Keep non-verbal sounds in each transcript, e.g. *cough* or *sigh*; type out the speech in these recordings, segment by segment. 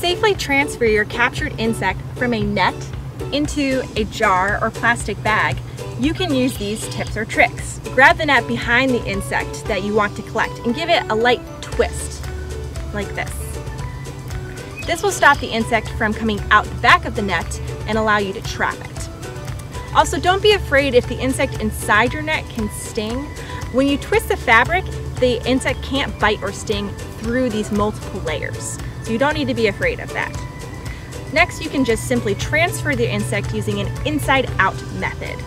safely transfer your captured insect from a net into a jar or plastic bag, you can use these tips or tricks. Grab the net behind the insect that you want to collect and give it a light twist, like this. This will stop the insect from coming out the back of the net and allow you to trap it. Also, don't be afraid if the insect inside your net can sting. When you twist the fabric, the insect can't bite or sting through these multiple layers. So you don't need to be afraid of that. Next, you can just simply transfer the insect using an inside out method.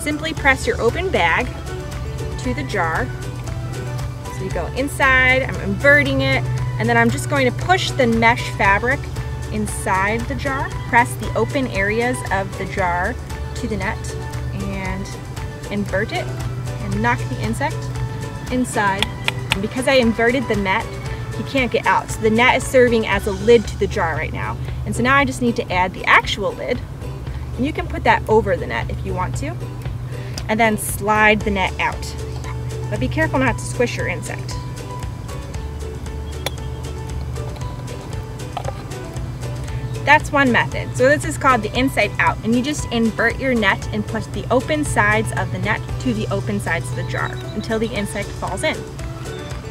Simply press your open bag to the jar. So you go inside, I'm inverting it, and then I'm just going to push the mesh fabric inside the jar. Press the open areas of the jar to the net and invert it and knock the insect inside. And because I inverted the net, he can't get out. So the net is serving as a lid to the jar right now. And so now I just need to add the actual lid. And you can put that over the net if you want to. And then slide the net out. But be careful not to squish your insect. That's one method. So this is called the inside out and you just invert your net and push the open sides of the net to the open sides of the jar until the insect falls in.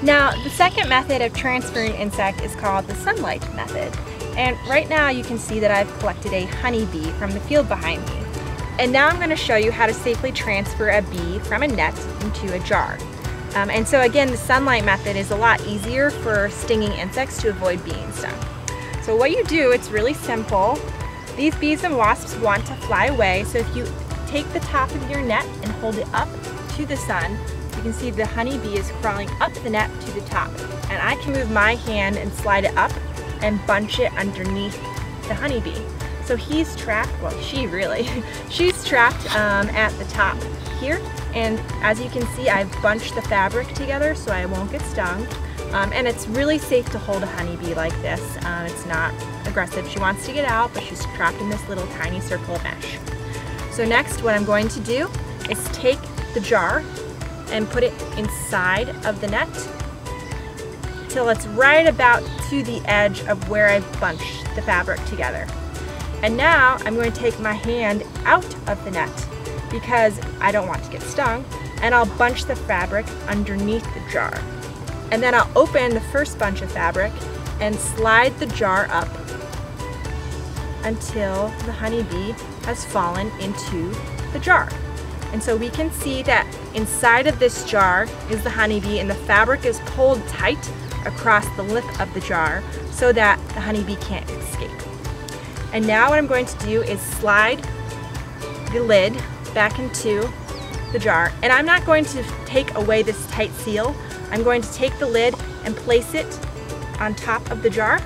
Now the second method of transferring insect is called the sunlight method. And right now you can see that I've collected a honeybee from the field behind me. And now I'm going to show you how to safely transfer a bee from a net into a jar. Um, and so again, the sunlight method is a lot easier for stinging insects to avoid being stung. So what you do, it's really simple. These bees and wasps want to fly away, so if you take the top of your net and hold it up to the sun, you can see the honeybee is crawling up the net to the top. And I can move my hand and slide it up and bunch it underneath the honeybee. So he's trapped, well she really, *laughs* she's trapped um, at the top here. And as you can see, I've bunched the fabric together so I won't get stung. Um, and it's really safe to hold a honeybee like this. Um, it's not aggressive. She wants to get out, but she's trapped in this little tiny circle of mesh. So next, what I'm going to do is take the jar and put it inside of the net till it's right about to the edge of where I've bunched the fabric together. And now I'm going to take my hand out of the net because I don't want to get stung and I'll bunch the fabric underneath the jar. And then I'll open the first bunch of fabric and slide the jar up until the honeybee has fallen into the jar. And so we can see that inside of this jar is the honeybee and the fabric is pulled tight across the lip of the jar so that the honeybee can't escape. And now what I'm going to do is slide the lid back into the jar. And I'm not going to take away this tight seal. I'm going to take the lid and place it on top of the jar,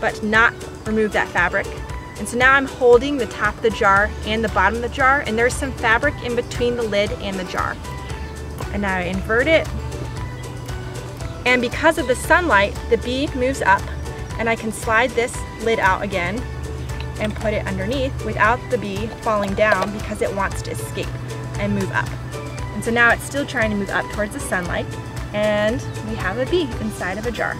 but not remove that fabric. And so now I'm holding the top of the jar and the bottom of the jar, and there's some fabric in between the lid and the jar. And now I invert it. And because of the sunlight, the bee moves up, and I can slide this lid out again and put it underneath without the bee falling down because it wants to escape and move up. And so now it's still trying to move up towards the sunlight and we have a bee inside of a jar.